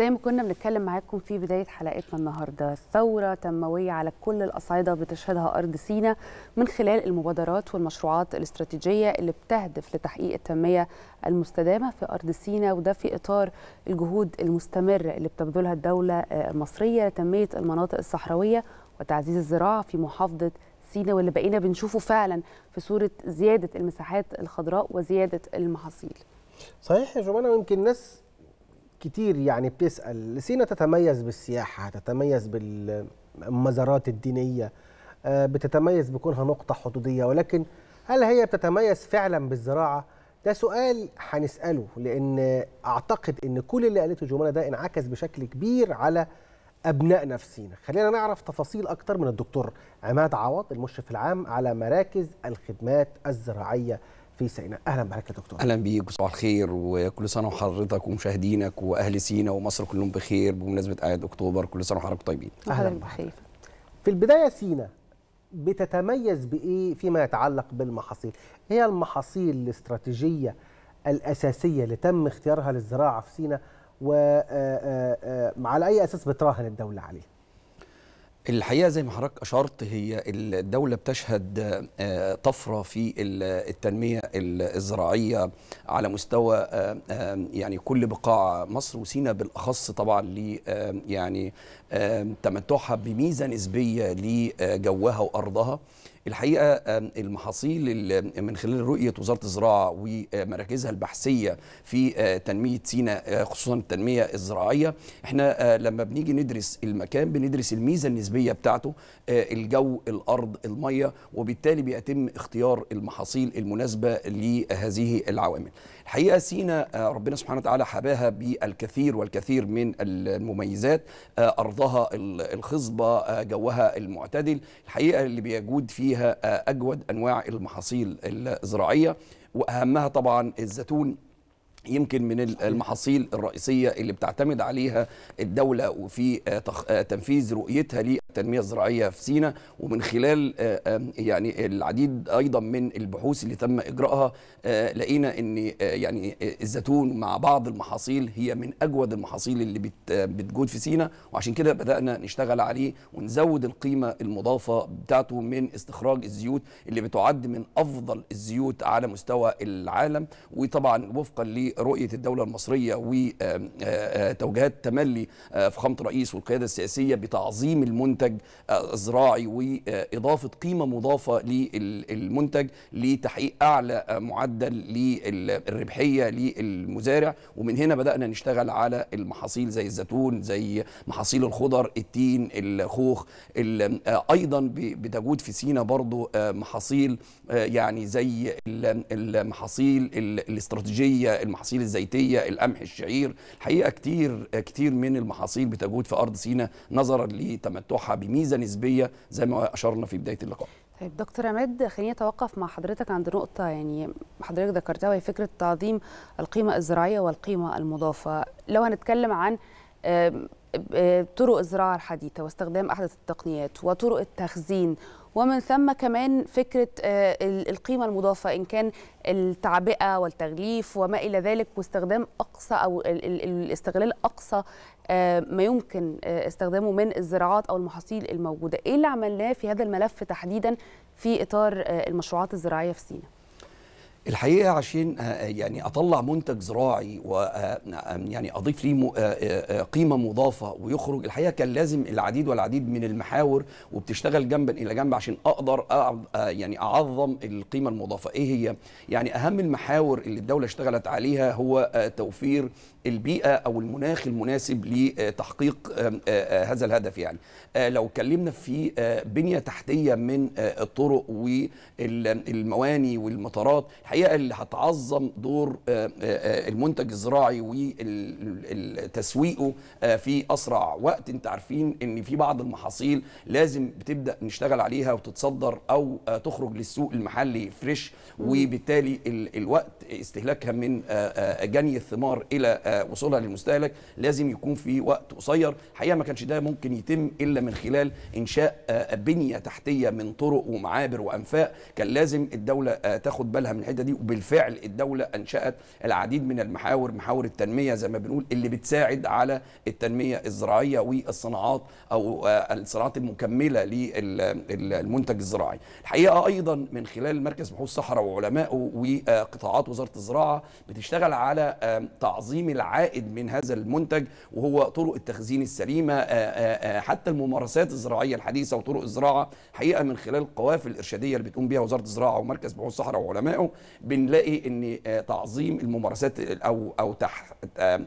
زي ما كنا بنتكلم معاكم في بداية حلقتنا النهاردة. ثورة تنموية على كل الأصعدة بتشهدها أرض سينا من خلال المبادرات والمشروعات الاستراتيجية اللي بتهدف لتحقيق التنمية المستدامة في أرض سينا وده في إطار الجهود المستمرة اللي بتبذلها الدولة المصرية لتنمية المناطق الصحراوية وتعزيز الزراعة في محافظة سينا واللي بقينا بنشوفه فعلا في صورة زيادة المساحات الخضراء وزيادة المحاصيل. صحيح يا جمانة ويمكن ناس كتير يعني بتسأل. سينا تتميز بالسياحة تتميز بالمزارات الدينية بتتميز بكونها نقطة حدودية. ولكن هل هي بتتميز فعلا بالزراعة؟ ده سؤال هنسأله لأن أعتقد أن كل اللي قالته جمانة ده انعكس بشكل كبير على أبنائنا في سينا. خلينا نعرف تفاصيل أكتر من الدكتور عماد عوض المشرف العام على مراكز الخدمات الزراعية في سيناء. أهلا بحضرتك يا دكتور. أهلا بيك صباح الخير وكل سنة وحضرتك ومشاهدينك وأهل سينا ومصر كلهم بخير بمناسبة أعياد أكتوبر. كل سنة وحضراتكم طيبين. أهلا بخير. في البداية سينا بتتميز بإيه فيما يتعلق بالمحاصيل؟ هي المحاصيل الاستراتيجية الأساسية اللي تم اختيارها للزراعة في سينا وعلى أي أساس بتراهن الدولة عليه الحقيقة زي ما حضرتك أشرت هي الدولة بتشهد طفرة في التنمية الزراعية على مستوى يعني كل بقاع مصر وسينا بالأخص طبعا ل يعني تمتعها بميزة نسبية لجوها وأرضها. الحقيقة المحاصيل من خلال رؤية وزارة الزراعة ومراكزها البحثية في تنمية سينا خصوصا التنمية الزراعية إحنا لما بنيجي ندرس المكان بندرس الميزة النسبية بتاعته الجو الأرض المية وبالتالي بيتم اختيار المحاصيل المناسبة لهذه العوامل. الحقيقة سينا ربنا سبحانه وتعالى حباها بالكثير والكثير من المميزات أرضها الخصبة جوها المعتدل. الحقيقة اللي بيجود فيها أجود أنواع المحاصيل الزراعية وأهمها طبعا الزيتون يمكن من المحاصيل الرئيسية اللي بتعتمد عليها الدولة وفي تنفيذ رؤيتها للتنميه الزراعيه في سينا ومن خلال يعني العديد أيضا من البحوث اللي تم اجراءها لقينا إن يعني الزيتون مع بعض المحاصيل هي من أجود المحاصيل اللي بتجود في سينا وعشان كده بدأنا نشتغل عليه ونزود القيمة المضافة بتاعته من استخراج الزيوت اللي بتعد من أفضل الزيوت على مستوى العالم. وطبعا وفقا ل رؤيه الدولة المصرية وتوجيهات تملي فخامة الرئيس والقيادة السياسية بتعظيم المنتج الزراعي وإضافة قيمة مضافة للمنتج لتحقيق أعلى معدل للربحية للمزارع. ومن هنا بدأنا نشتغل على المحاصيل زي الزيتون زي محاصيل الخضر التين الخوخ أيضا بتجود في سينا برضو محاصيل يعني زي المحاصيل الاستراتيجية المحاصيل الزيتية القمح الشعير. الحقيقة كتير كتير من المحاصيل بتجود في أرض سينا نظرا لتمتعها بميزة نسبية زي ما أشرنا في بداية اللقاء. طيب دكتور عماد خليني أتوقف مع حضرتك عند نقطة يعني حضرتك ذكرتها وهي فكرة تعظيم القيمة الزراعية والقيمة المضافة. لو هنتكلم عن طرق الزراعه الحديثة واستخدام أحدث التقنيات وطرق التخزين ومن ثم كمان فكرة القيمة المضافة إن كان التعبئة والتغليف وما إلى ذلك واستخدام أقصى أو الاستغلال اقصى ما يمكن استخدامه من الزراعات أو المحاصيل الموجودة. إيه اللي عملناه في هذا الملف تحديدا في إطار المشروعات الزراعية في سينا؟ الحقيقة عشان يعني أطلع منتج زراعي و يعني أضيف ليه قيمة مضافة ويخرج الحقيقة كان لازم العديد والعديد من المحاور وبتشتغل جنبا إلى جنب عشان أقدر يعني أعظم القيمة المضافة. إيه هي؟ يعني أهم المحاور اللي الدولة اشتغلت عليها هو توفير البيئة أو المناخ المناسب لتحقيق هذا الهدف يعني. لو اتكلمنا في بنية تحتية من الطرق والمواني والمطارات الحقيقة اللي هتعظم دور المنتج الزراعي وتسويقه في أسرع وقت. أنت عارفين إن في بعض المحاصيل لازم بتبدأ نشتغل عليها وتتصدر أو تخرج للسوق المحلي فريش وبالتالي الوقت استهلاكها من جني الثمار إلى وصولها للمستهلك لازم يكون في وقت قصير. الحقيقة ما كانش ده ممكن يتم إلا من خلال إنشاء بنية تحتية من طرق ومعابر وأنفاق. كان لازم الدولة تاخد بالها من الحتة دي وبالفعل الدولة أنشأت العديد من المحاور محاور التنمية زي ما بنقول اللي بتساعد على التنمية الزراعية والصناعات أو الصناعات المكملة للمنتج الزراعي. الحقيقة أيضا من خلال مركز بحوث الصحراء وعلمائه وقطاعات وزارة الزراعة بتشتغل على تعظيم العائد من هذا المنتج وهو طرق التخزين السليمة حتى الممارسات الزراعية الحديثة وطرق الزراعة حقيقة من خلال القوافل الإرشادية اللي بتقوم بها وزارة الزراعة ومركز بحوث الصحراء وعلمائه بنلاقي إن تعظيم الممارسات أو تح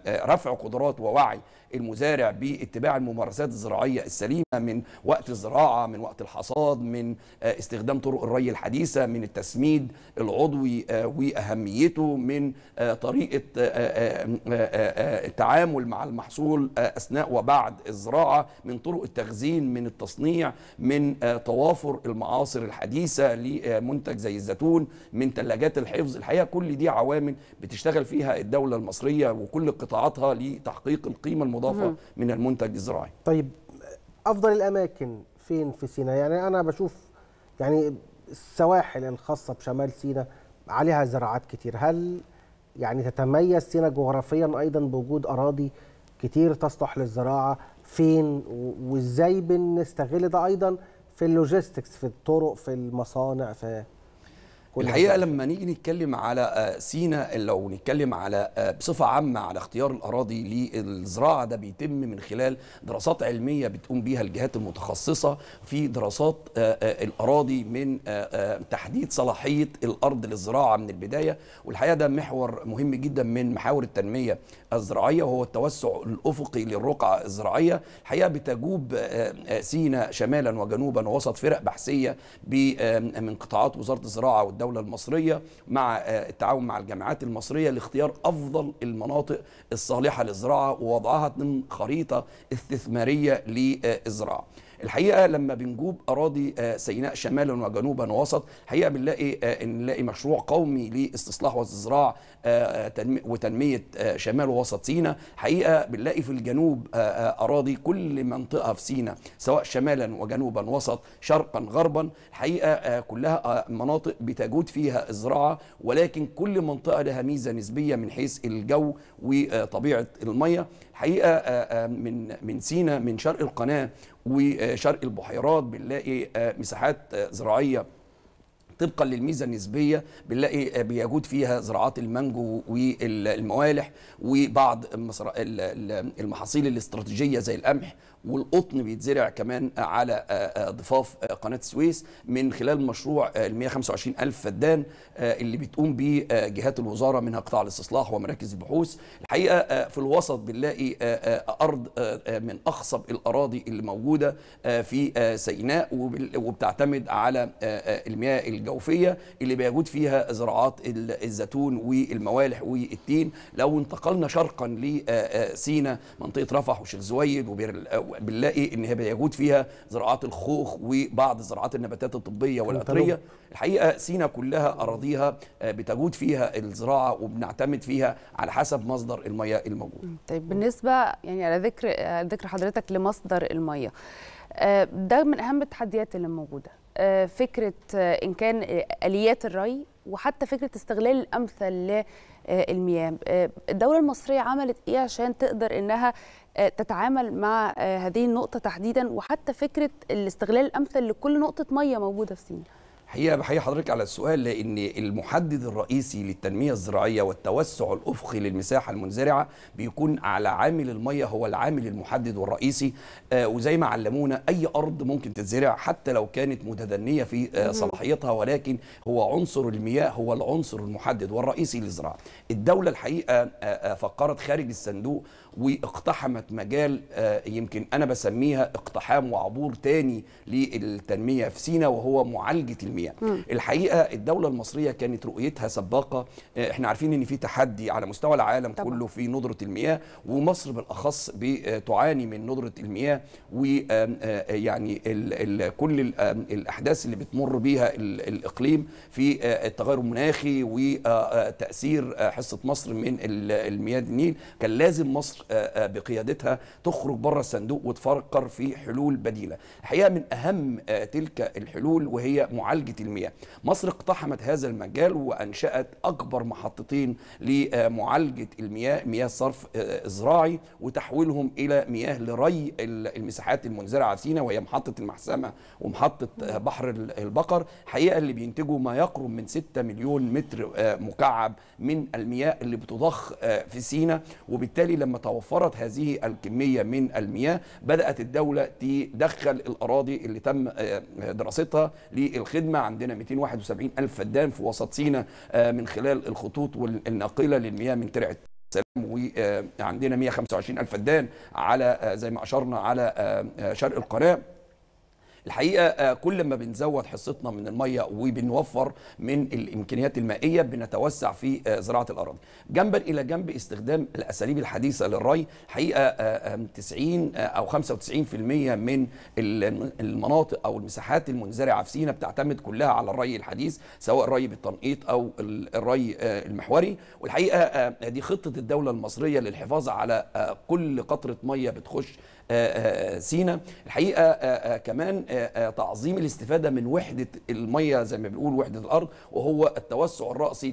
رفع قدرات ووعي المزارع باتباع الممارسات الزراعية السليمة من وقت الزراعة من وقت الحصاد من استخدام طرق الري الحديثة من التسميد العضوي وأهميته من طريقة التعامل مع المحصول أثناء وبعد الزراعة من طرق التخزين من التصنيع من توافر المعاصر الحديثة لمنتج زي الزيتون من ثلاجات الحفظ. الحقيقة كل دي عوامل بتشتغل فيها الدولة المصرية وكل قطاعاتها لتحقيق القيمة المضافة من المنتج الزراعي. طيب أفضل الأماكن فين في سيناء؟ يعني أنا بشوف يعني السواحل الخاصة بشمال سيناء عليها زراعات كتير. هل يعني تتميز سيناء جغرافيا أيضا بوجود أراضي كتير تصلح للزراعة؟ فين وإزاي بنستغل ده أيضا في اللوجيستكس في الطرق في المصانع في الحقيقة لما نيجي نتكلم على سينا لو نتكلم على بصفة عامة على اختيار الأراضي للزراعة ده بيتم من خلال دراسات علمية بتقوم بيها الجهات المتخصصة في دراسات الأراضي من تحديد صلاحية الأرض للزراعة من البداية. والحقيقة ده محور مهم جدا من محاور التنمية الزراعية وهو التوسع الأفقي للرقعة الزراعية. الحقيقة بتجوب سينا شمالا وجنوبا ووسط فرق بحثية من قطاعات وزارة الزراعة الدولة المصرية مع التعاون مع الجامعات المصرية لاختيار أفضل المناطق الصالحة للزراعة ووضعها ضمن خريطة استثمارية للزراعة الحقيقة لما بنجوب أراضي سيناء شمالا وجنوبا ووسط الحقيقة بنلاقي إن نلاقي مشروع قومي لاستصلاح والزراعة وتنمية شمال ووسط سيناء. الحقيقة بنلاقي في الجنوب أراضي كل منطقة في سيناء سواء شمالا وجنوبا وسط شرقا غربا. الحقيقة كلها مناطق بتجود فيها الزراعة ولكن كل منطقة لها ميزة نسبية من حيث الجو وطبيعة المية. الحقيقة من من سيناء من شرق القناة وشرق البحيرات بنلاقي مساحات زراعية طبقا للميزة النسبية بنلاقي بيجود فيها زراعات المانجو والموالح وبعض المحاصيل الاستراتيجية زي القمح والقطن بيتزرع كمان على ضفاف قناة السويس من خلال مشروع ال 125 ألف فدان اللي بتقوم به جهات الوزارة منها قطاع الاستصلاح ومراكز البحوث. الحقيقة في الوسط بنلاقي أرض من أخصب الأراضي اللي موجودة في سيناء وبتعتمد على المياه الجوفية اللي بيجود فيها زراعات الزيتون والموالح والتين. لو انتقلنا شرقا لسينا منطقة رفح وشيخ زويد بنلاقي إن هي بيجود فيها زراعات الخوخ وبعض زراعات النباتات الطبية والعطريه الحقيقة سينا كلها أراضيها بتجود فيها الزراعة وبنعتمد فيها على حسب مصدر المياه الموجود. طيب بالنسبة يعني على ذكر ذكر حضرتك لمصدر المياه ده من أهم التحديات اللي موجودة. فكرة إن كان آليات الري وحتى فكرة استغلال الأمثل للمياه الدولة المصرية عملت إيه عشان تقدر إنها تتعامل مع هذه النقطة تحديدا؟ وحتى فكرة الاستغلال الأمثل لكل نقطة ميه موجودة في سيناء. هي بحقيقة حضرتك على السؤال لأن المحدد الرئيسي للتنمية الزراعية والتوسع الأفقي للمساحة المنزرعة بيكون على عامل المية هو العامل المحدد والرئيسي. آه وزي ما علمونا أي أرض ممكن تتزرع حتى لو كانت متدنية في آه صلاحيتها ولكن هو عنصر المياه هو العنصر المحدد والرئيسي للزراعة. الدولة الحقيقة آه فكرت خارج الصندوق واقتحمت مجال آه، يمكن أنا بسميها اقتحام وعبور تاني للتنمية في سينا وهو معالجة المياه. الحقيقة الدولة المصرية كانت رؤيتها سباقة. آه، إحنا عارفين إن في تحدي على مستوى العالم طبعاً. كله في ندرة المياه ومصر بالأخص بتعاني من ندرة المياه ويعني كل الأحداث اللي بتمر بيها ال- الإقليم في آه، التغير المناخي وتاثير آه، حصة مصر من ال- المياه النيل. كان لازم مصر آه، آه، بقيادتها تخرج بره الصندوق وتفكر في حلول بديلة. الحقيقة من أهم آه، تلك الحلول وهي معالجة المياه. مصر اقتحمت هذا المجال وأنشأت أكبر محطتين لمعالجة المياه مياه الصرف آه، الزراعي وتحويلهم إلى مياه لري ال- المساحات المنزرعة في سيناء وهي محطة المحسمة ومحطة بحر ال- البقر. حقيقه اللي بينتجوا ما يقرب من 6 مليون متر مكعب من المياه اللي بتضخ في سيناء وبالتالي لما توفرت هذه الكمية من المياه بدأت الدولة تدخل الأراضي اللي تم آه، دراستها للخدمة. عندنا 271 ألف فدان في وسط سيناء آه، من خلال الخطوط الناقله للمياه من ترعه سلام وعندنا 125 ألف فدان على آه، زي ما أشرنا على شرق القناة. الحقيقة آه، كل ما بنزود حصتنا من المية وبنوفر من الإمكانيات المائية بنتوسع في آه، زراعة الأراضي. جنبا إلى جنب استخدام الأساليب الحديثة للري حقيقة آه، آه، 90 آه، أو 95% من ال- المناطق أو المساحات المنزرعة في سيناء بتعتمد كلها على الري الحديث سواء الري بالتنقيط أو ال- الري المحوري. والحقيقة دي خطة الدولة المصرية للحفاظ على كل قطرة مية بتخش سينا. الحقيقة كمان تعظيم الاستفادة من وحدة المية زي ما بنقول وحدة الأرض وهو التوسع الرأسي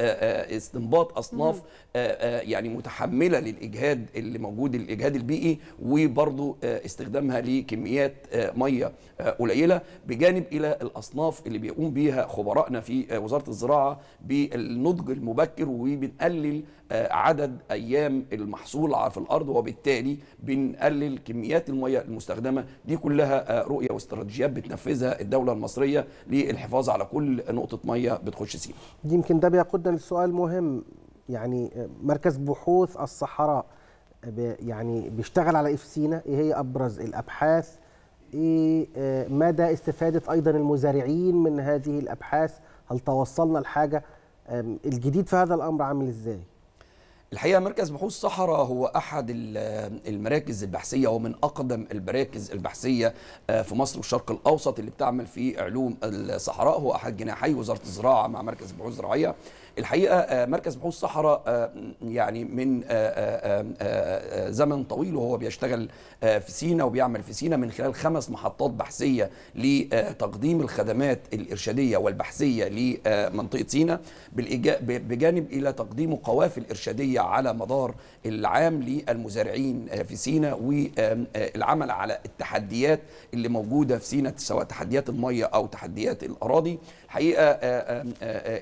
باستنباط أصناف آه، آه، يعني متحملة للإجهاد اللي موجود الإجهاد البيئي وبرضه آه، استخدامها لكميات آه، مية آه، قليلة بجانب إلى الأصناف اللي بيقوم بيها خبرائنا في آه، وزارة الزراعة بالنضج المبكر وبنقلل آه، عدد أيام المحصول في الأرض وبالتالي بنقلل كميات المياه المستخدمة. دي كلها آه، رؤية واستراتيجيات بتنفذها الدولة المصرية للحفاظ على كل نقطة ميه بتخش سينا. يمكن ده بيقودنا لسؤال مهم. يعني مركز بحوث الصحراء يعني بيشتغل على في سينا. إيه هي أبرز الأبحاث؟ إيه آه، مدى استفادة أيضا المزارعين من هذه الأبحاث؟ هل توصلنا لحاجة؟ الجديد في هذا الأمر عامل إزاي؟ الحقيقة مركز بحوث صحراء هو أحد ال- المراكز البحثية ومن أقدم المراكز البحثية آه، في مصر والشرق الأوسط اللي بتعمل في علوم الصحراء. هو أحد جناحي وزارة الزراعة مع مركز بحوث زراعية. الحقيقة آه، مركز بحوث صحراء آه، يعني من آه، زمن طويل وهو بيشتغل في سينا وبيعمل في سينا من خلال خمس محطات بحثية لتقديم الخدمات الإرشادية والبحثية لمنطقه سينا بجانب إلى تقديم قوافل إرشادية على مدار العام للمزارعين في سينا والعمل على التحديات اللي موجودة في سينا سواء تحديات المية أو تحديات الأراضي. الحقيقة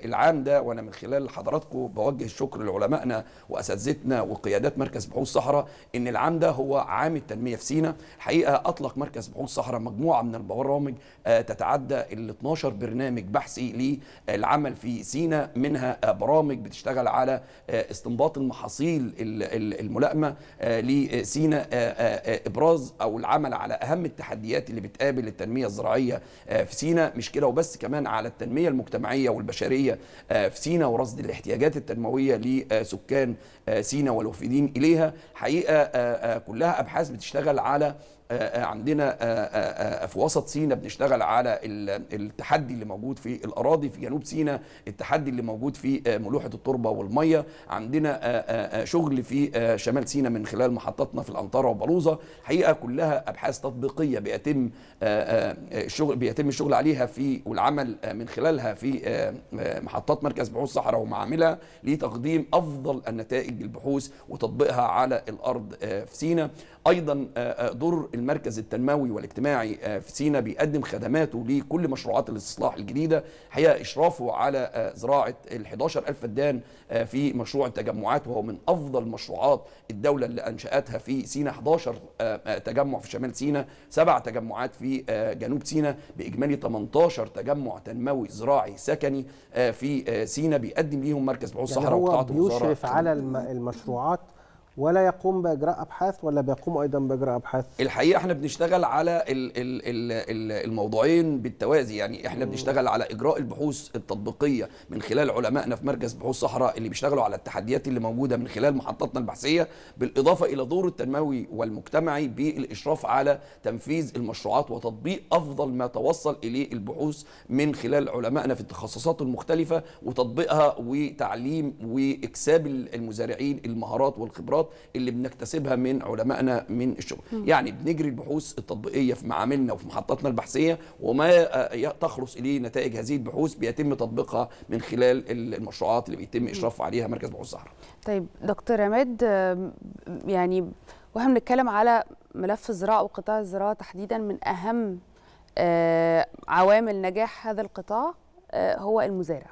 العام ده وأنا من خلال حضراتكم بوجه الشكر لعلمائنا وأساتذتنا وقيادات مركز بحوث صحراء إن العام ده هو عام التنمية في سينا. الحقيقة أطلق مركز بحوث صحراء مجموعة من البرامج آه، تتعدى ال 12 برنامج بحثي للعمل في سينا. منها آه، برامج بتشتغل على آه، استنباط المحاصيل ال- ال- الملائمة لسينا. إبراز أو العمل على أهم التحديات اللي بتقابل التنمية الزراعية في سينا. مش كده وبس كمان على التنمية المجتمعية والبشرية في سينا ورصد الاحتياجات التنموية لسكان آه، سينا والوافدين إليها. حقيقة آه، آه، كلها أبحاث بتشتغل على عندنا آه، آه، آه، في وسط سينا بنشتغل على ال- التحدي اللي موجود في الأراضي في جنوب سينا التحدي اللي موجود في ملوحة التربة والمية. عندنا شغل في شمال سينا من خلال محطاتنا في الانطره وبلوزه حقيقة كلها أبحاث تطبيقية بيتم الشغل بيتم الشغل عليها في والعمل من خلالها في محطات مركز بحوث صحراء ومعاملها لتقديم أفضل النتائج للبحوث وتطبيقها على الأرض في سينا. أيضا آه، آه، دور المركز التنموي والاجتماعي آه، في سينا بيقدم خدماته لكل مشروعات الاستصلاح الجديدة. حقيقه إشرافه على زراعة ال 11000 فدان في مشروع التجمعات وهو من أفضل مشروعات الدولة اللي أنشأتها في سينا. 11 آه، آه، تجمع في شمال سينا سبع تجمعات في جنوب سينا. بإجمالي 18 تجمع تنموي زراعي سكني في سينا بيقدم ليهم مركز بحوث يعني صحراء هو وقطاعات الوزارة. بيشرف على الم- المشروعات ولا يقوم بإجراء أبحاث ولا بيقوم أيضا بإجراء أبحاث؟ الحقيقة إحنا بنشتغل على ال- ال- ال- ال- الموضوعين بالتوازي. يعني إحنا بنشتغل على إجراء البحوث التطبيقية من خلال علمائنا في مركز بحوث صحراء اللي بيشتغلوا على التحديات اللي موجودة من خلال محطاتنا البحثية بالإضافة إلى دور التنموي والمجتمعي بالإشراف على تنفيذ المشروعات وتطبيق أفضل ما توصل إليه البحوث من خلال علمائنا في التخصصات المختلفة وتطبيقها وتعليم وإكساب المزارعين المهارات والخبرات اللي بنكتسبها من علمائنا من الشغل. يعني بنجري البحوث التطبيقية في معاملنا وفي محطاتنا البحثية وما آه، تخلص إليه نتائج هذه البحوث بيتم تطبيقها من خلال المشروعات اللي بيتم إشراف عليها مركز بحوث الصحراء. طيب دكتور عماد آم، يعني وإحنا بنتكلم على ملف الزراعة وقطاع الزراعة تحديدا من أهم آه، عوامل نجاح هذا القطاع آه، هو المزارع.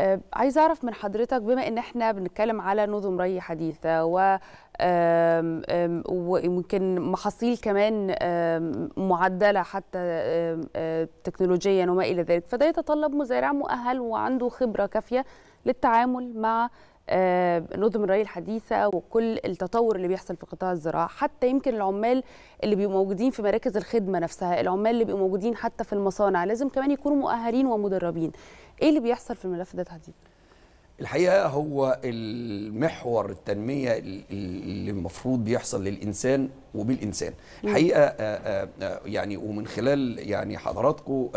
آه، عايزه أعرف من حضرتك بما إن إحنا بنتكلم على نظم ري حديثة و ويمكن محاصيل كمان معدلة حتى آه، تكنولوجيا وما إلى ذلك فده يتطلب مزارع مؤهل وعنده خبرة كافية للتعامل مع نظم الري الحديثة وكل التطور اللي بيحصل في قطاع الزراعة. حتى يمكن العمال اللي بيبقوا موجودين في مراكز الخدمة نفسها العمال اللي بيبقوا موجودين حتى في المصانع لازم كمان يكونوا مؤهلين ومدربين. إيه اللي بيحصل في الملف ده تحديدا؟ الحقيقة هو المحور التنمية اللي المفروض بيحصل للإنسان وبالإنسان. الحقيقة آه، آه، آه، يعني ومن خلال يعني حضراتكم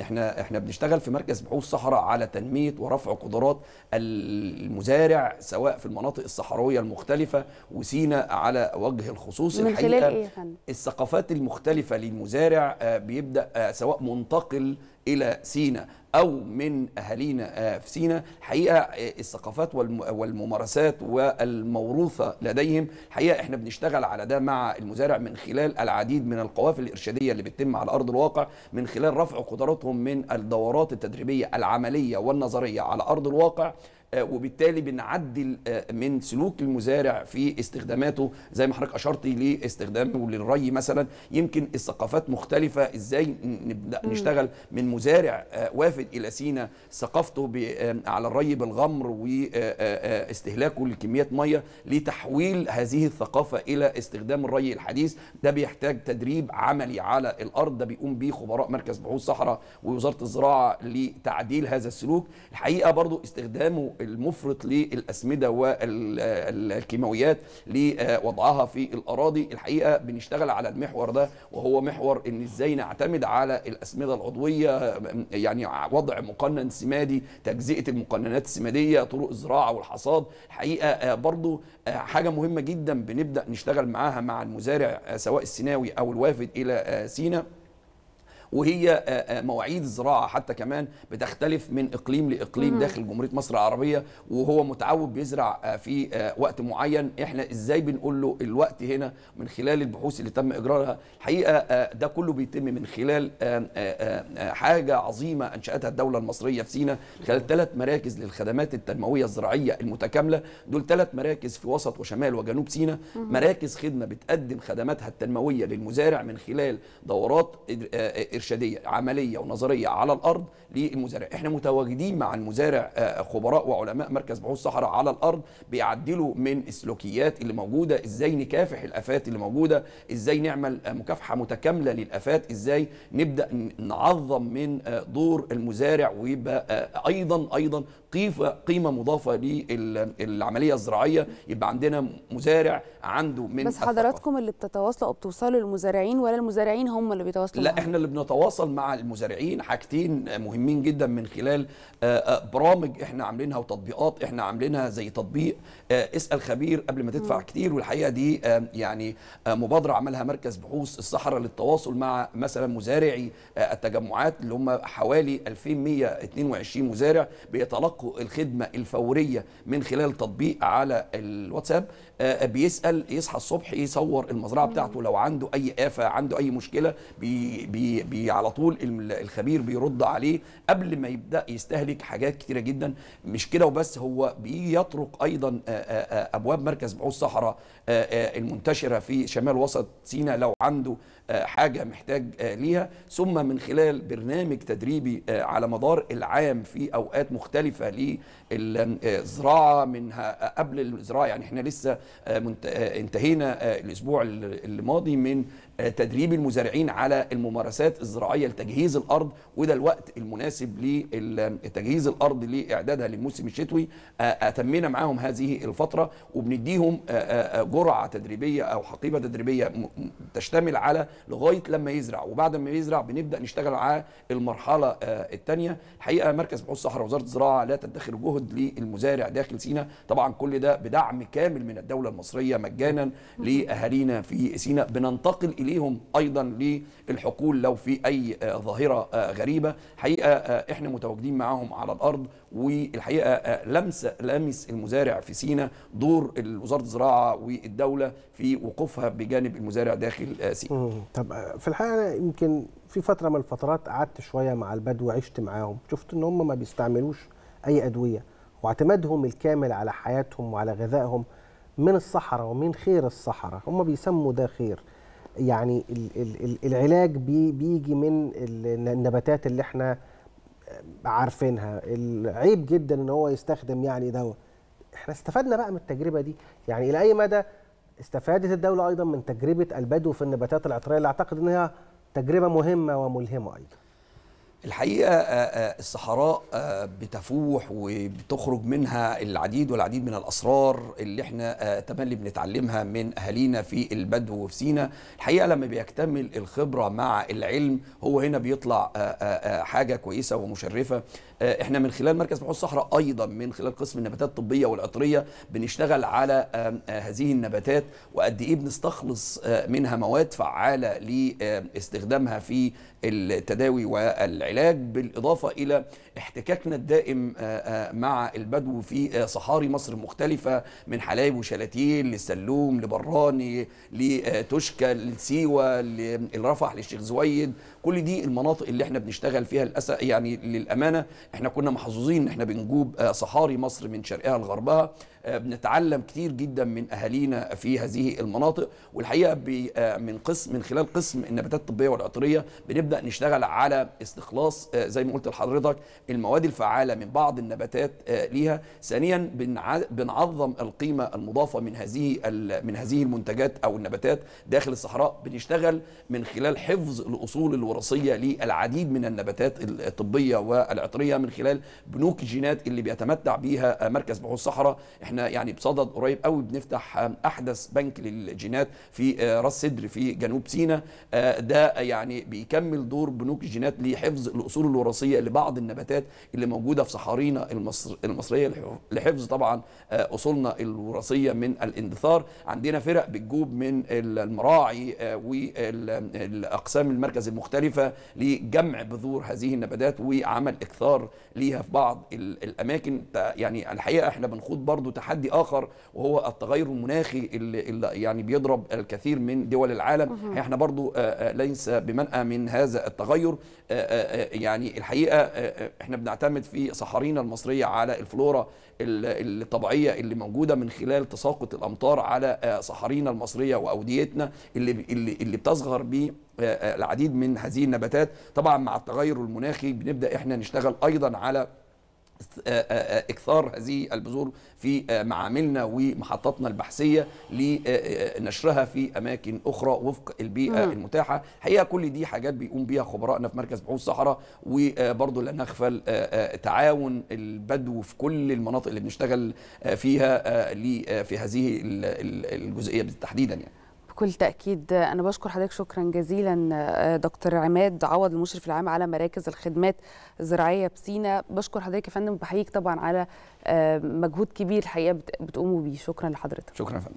إحنا إحنا بنشتغل في مركز بحوث صحراء على تنمية ورفع قدرات المزارع سواء في المناطق الصحراوية المختلفة وسينا على وجه الخصوص. من خلال الحقيقة يا فندم؟ الثقافات المختلفة للمزارع بيبدأ آه، سواء منتقل إلى سينا. أو من أهالينا آه، في سينا الحقيقة آه، الثقافات والم- والممارسات والموروثة لديهم الحقيقة إحنا بنشتغل على ده مع المزارع من خلال العديد من القوافل الإرشادية اللي بتتم على أرض الواقع من خلال رفع قدراتهم من الدورات التدريبية العملية والنظرية على أرض الواقع. وبالتالي بنعدل آه، من سلوك المزارع في استخداماته زي ما حضرتك اشرتي لاستخدامه للري مثلا. يمكن الثقافات مختلفة إزاي نبدأ نشتغل من مزارع آه، وافد إلى سينا. ثقافته آه، على الري بالغمر واستهلاكه لكميات مية لتحويل هذه الثقافة إلى استخدام الري الحديث. ده بيحتاج تدريب عملي على الأرض. ده بيقوم به خبراء مركز بحوث صحراء ووزارة الزراعة لتعديل هذا السلوك. الحقيقة برضو استخدامه المفرط للأسمدة والكيماويات لوضعها في الأراضي. الحقيقة بنشتغل على المحور ده وهو محور إن إزاي نعتمد على الأسمدة العضوية يعني وضع مقنن سمادي تجزئة المقننات السمادية طرق الزراعة والحصاد. الحقيقة برضو حاجة مهمة جدا بنبدأ نشتغل معاها مع المزارع سواء السيناوي أو الوافد إلى سينا. وهي آه، آه، مواعيد الزراعه حتى كمان بتختلف من إقليم لإقليم داخل جمهورية مصر العربية وهو متعود بيزرع آه، في وقت معين. إحنا إزاي بنقول له الوقت هنا من خلال البحوث اللي تم اجراءها الحقيقة ده كله بيتم من خلال حاجة عظيمة أنشأتها الدولة المصرية في سينا. خلال ثلاث مراكز للخدمات التنموية الزراعية المتكاملة. دول ثلاث مراكز في وسط وشمال وجنوب سينا. مراكز خدمة بتقدم خدماتها التنموية للمزارع من خلال دورات إرشادية عملية ونظرية على الأرض للمزارع. إحنا متواجدين مع المزارع آه، خبراء وعلماء مركز بحوث صحراء على الأرض بيعدلوا من السلوكيات اللي موجودة. إزاي نكافح الآفات اللي موجودة؟ إزاي نعمل آه، مكافحة متكاملة للآفات؟ إزاي نبدأ نعظم من آه، دور المزارع ويبقى آه، أيضا أيضا قيمة مضافة للعملية الزراعية يبقى عندنا مزارع عنده من بس. حضراتكم اللي بتتواصلوا أو بتوصلوا للمزارعين ولا المزارعين هم اللي بيتواصلوا لا معاهم؟ إحنا اللي بنتواصل مع المزارعين حاجتين مهمين جدا من خلال آه، آه، برامج إحنا عاملينها وتطبيقات إحنا عاملينها زي تطبيق آه، اسأل خبير قبل ما تدفع كتير والحقيقة دي يعني مبادرة عملها مركز بحوث الصحراء للتواصل مع مثلا مزارعي التجمعات اللي هم حوالي 2122 مزارع بيتلقوا الخدمة الفورية من خلال تطبيق على الواتساب بيسأل يصحى الصبح يصور المزرعة بتاعته. لو عنده أي آفة عنده أي مشكلة بي بي بي على طول الخبير بيرد عليه قبل ما يبدأ يستهلك حاجات كتيرة جدا. مش كده وبس هو بيطرق أيضا آه، آه، آه، أبواب مركز بحوث صحراء آه، آه، المنتشرة في شمال وسط سيناء لو عنده آه، حاجة محتاج آه، ليها. ثم من خلال برنامج تدريبي آه، على مدار العام في أوقات مختلفة للزراعة منها قبل الزراعة يعني إحنا لسه انتهينا الأسبوع الماضي من تدريب المزارعين على الممارسات الزراعية لتجهيز الأرض وده الوقت المناسب لتجهيز الأرض لإعدادها للموسم الشتوي. أتمينا معاهم هذه الفترة وبنديهم جرعة تدريبية أو حقيبة تدريبية تشتمل على لغاية لما يزرع. وبعد ما يزرع بنبدأ نشتغل على المرحلة الثانية الحقيقة مركز بحوث الصحراء وزارة الزراعة لا تدخر جهد للمزارع داخل سيناء طبعا كل ده بدعم كامل من الدولة المصرية مجانا لأهالينا في سيناء بننتقل اليهم أيضا للحقول لو في أي ظاهرة غريبة. حقيقة إحنا متواجدين معاهم على الأرض والحقيقة لمس لمس المزارع في سيناء دور وزارة الزراعة والدولة في وقوفها بجانب المزارع داخل سيناء. طب في الحقيقة يمكن في فترة من الفترات قعدت شوية مع البدو وعشت معاهم. شفت إن هم ما بيستعملوش أي أدوية. واعتمادهم الكامل على حياتهم وعلى غذائهم من الصحراء ومن خير الصحراء. هم بيسموا ده خير. يعني ال ال العلاج بي بيجي من النباتات اللي إحنا عارفينها. العيب جدا إن هو يستخدم يعني دواء. إحنا استفدنا بقى من التجربة دي. يعني إلى أي مدى؟ استفادت الدولة أيضا من تجربة البدو في النباتات العطرية اللي أعتقد ان هي تجربة مهمة وملهمة أيضا. الحقيقة الصحراء بتفوح وبتخرج منها العديد والعديد من الأسرار اللي إحنا تملي بنتعلمها من أهالينا في البدو وفي سينا. الحقيقة لما بيكتمل الخبرة مع العلم هو هنا بيطلع حاجة كويسة ومشرفة. إحنا من خلال مركز بحوث الصحراء أيضا من خلال قسم النباتات الطبية والعطرية بنشتغل على هذه النباتات وقد إيه بنستخلص منها مواد فعالة لاستخدامها في التداوي والعلاج بالإضافة إلى احتكاكنا الدائم مع البدو في صحاري مصر المختلفه من حلايب وشلاتين للسلوم لبراني لتشكى لسيوه للرفح للشيخ زويد. كل دي المناطق اللي إحنا بنشتغل فيها للأسف يعني للأمانة إحنا كنا محظوظين إن إحنا بنجوب صحاري مصر من شرقها لغربها. بنتعلم كتير جدا من أهالينا في هذه المناطق. والحقيقة من قسم من خلال قسم النباتات الطبية والعطرية بنبدأ نشتغل على استخلاص زي ما قلت لحضرتك المواد الفعالة من بعض النباتات ليها. ثانيا بنعظم القيمة المضافة من هذه من هذه المنتجات أو النباتات داخل الصحراء. بنشتغل من خلال حفظ الأصول الوراثية للعديد من النباتات الطبية والعطرية من خلال بنوك الجينات اللي بيتمتع بيها مركز بحوث الصحراء إحنا يعني بصدد قريب قوي بنفتح أحدث بنك للجينات في راس سدر في جنوب سيناء. ده يعني بيكمل دور بنوك الجينات لحفظ الأصول الوراثية لبعض النباتات اللي موجودة في صحارينا المصر المصرية لحفظ طبعا أصولنا الوراثية من الاندثار عندنا فرق بتجوب من المراعي والاقسام المركز المختلفة لجمع بذور هذه النباتات وعمل إكثار ليها في بعض الأماكن. يعني الحقيقة إحنا بنخوض برضو تحدي آخر وهو التغير المناخي اللي, اللي يعني بيضرب الكثير من دول العالم. إحنا برضو ليس بمنأى من هذا التغير. يعني الحقيقة إحنا بنعتمد في صحارينا المصرية على الفلورا الطبيعية اللي موجودة من خلال تساقط الأمطار على صحارينا المصرية وأوديتنا اللي اللي, اللي بتصغر ب العديد من هذه النباتات. طبعا مع التغير المناخي بنبدأ إحنا نشتغل أيضا على إكثار هذه البذور في معاملنا ومحطاتنا البحثية لنشرها في أماكن أخرى وفق البيئة مم. المتاحة حقيقة كل دي حاجات بيقوم بيها خبرائنا في مركز بحوث الصحراء وبرضه لا نغفل تعاون البدو في كل المناطق اللي بنشتغل فيها في هذه الجزئية تحديدا يعني بكل تأكيد أنا بشكر حضرتك شكرا جزيلا دكتور عماد عوض المشرف العام على مراكز الخدمات الزراعية بسينا. بشكر حضرتك يا فندم وبحييك طبعا على مجهود كبير الحقيقة بتقوموا بيه. شكرا لحضرتك. شكرا يا فندم.